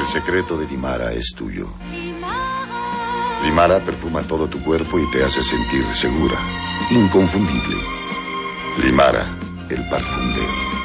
El secreto de Limara es tuyo. Limara perfuma todo tu cuerpo y te hace sentir segura, inconfundible. Limara, el parfum de